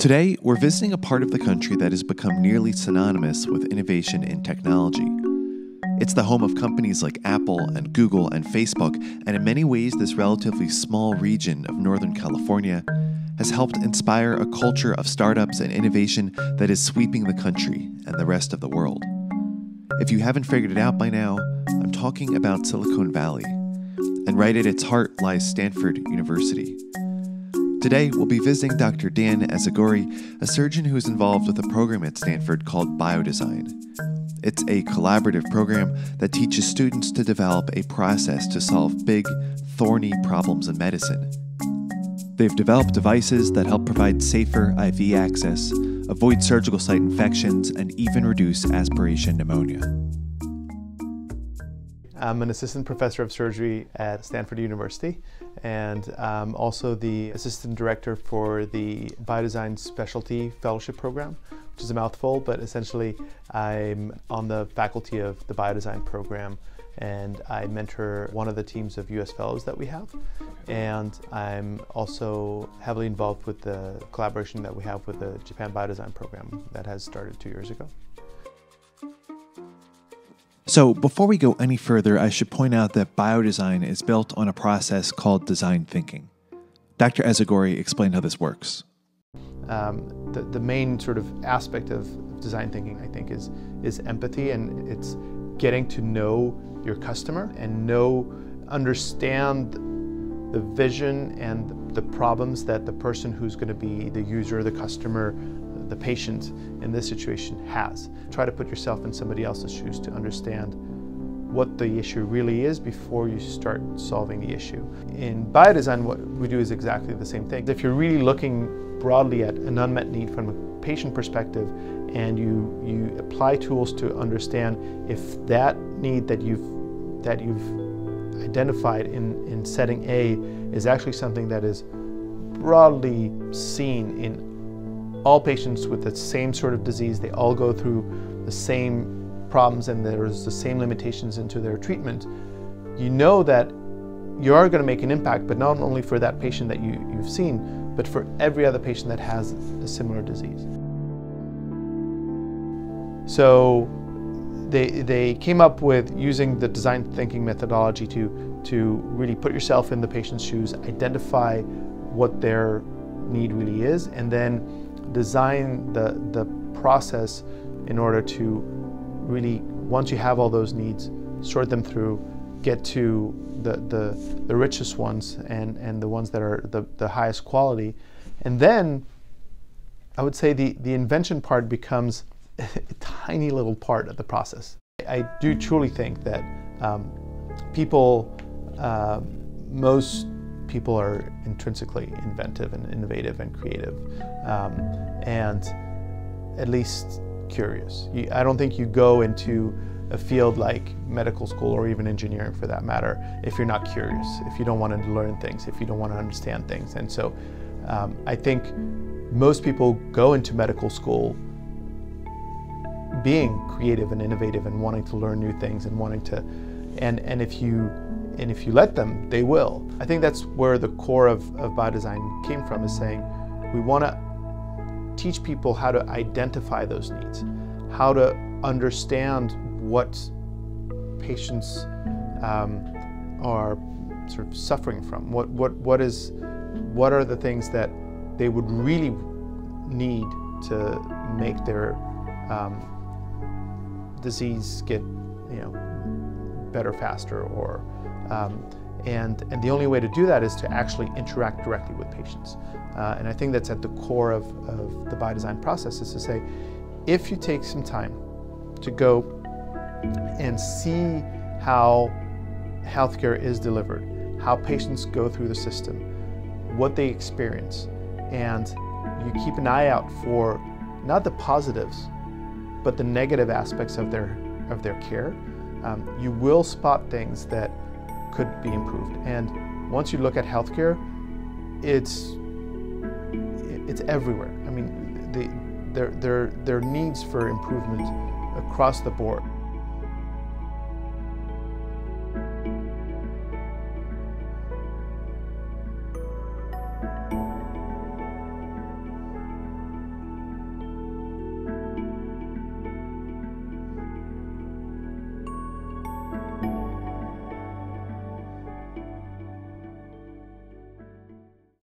Today, we're visiting a part of the country that has become nearly synonymous with innovation in technology. It's the home of companies like Apple and Google and Facebook, and in many ways, this relatively small region of Northern California has helped inspire a culture of startups and innovation that is sweeping the country and the rest of the world. If you haven't figured it out by now, I'm talking about Silicon Valley. And right at its heart lies Stanford University. Today, we'll be visiting Dr. Dan Azagury, a surgeon who is involved with a program at Stanford called Biodesign. It's a collaborative program that teaches students to develop a process to solve big, thorny problems in medicine. They've developed devices that help provide safer IV access, avoid surgical site infections, and even reduce aspiration pneumonia. I'm an assistant professor of surgery at Stanford University and um, also the assistant director for the Biodesign Specialty Fellowship Program, which is a mouthful, but essentially I'm on the faculty of the Biodesign program and I mentor one of the teams of US Fellows that we have. And I'm also heavily involved with the collaboration that we have with the Japan Biodesign program that has started two years ago. So, before we go any further, I should point out that biodesign is built on a process called design thinking. Dr. Azagury explained how this works. Um, the, the main sort of aspect of design thinking, I think, is, is empathy, and it's getting to know your customer and know, understand the vision and the problems that the person who's going to be the user, the customer, the patient in this situation has. Try to put yourself in somebody else's shoes to understand what the issue really is before you start solving the issue. In biodesign, what we do is exactly the same thing. If you're really looking broadly at an unmet need from a patient perspective and you, you apply tools to understand if that need that you've, that you've identified in, in setting A is actually something that is broadly seen in all patients with the same sort of disease, they all go through the same problems and there's the same limitations into their treatment, you know that you are going to make an impact, but not only for that patient that you, you've seen, but for every other patient that has a similar disease. So they, they came up with using the design thinking methodology to, to really put yourself in the patient's shoes, identify what their need really is, and then design the, the process in order to really, once you have all those needs, sort them through, get to the, the, the richest ones and, and the ones that are the, the highest quality. And then I would say the, the invention part becomes a tiny little part of the process. I do truly think that um, people, uh, most people are intrinsically inventive and innovative and creative, um, and at least curious. You, I don't think you go into a field like medical school or even engineering for that matter if you're not curious, if you don't want to learn things, if you don't want to understand things. And so um, I think most people go into medical school being creative and innovative and wanting to learn new things and wanting to and and if you and if you let them, they will. I think that's where the core of, of biodesign came from, is saying we want to teach people how to identify those needs, how to understand what patients um, are sort of suffering from. What, what, what, is, what are the things that they would really need to make their um, disease get, you know, better faster or um, and, and the only way to do that is to actually interact directly with patients. Uh, and I think that's at the core of, of the biodesign process is to say, if you take some time to go and see how healthcare is delivered, how patients go through the system, what they experience, and you keep an eye out for not the positives, but the negative aspects of their, of their care, um, you will spot things that could be improved. And once you look at healthcare, it's it's everywhere. I mean, the, there, there, there are needs for improvement across the board.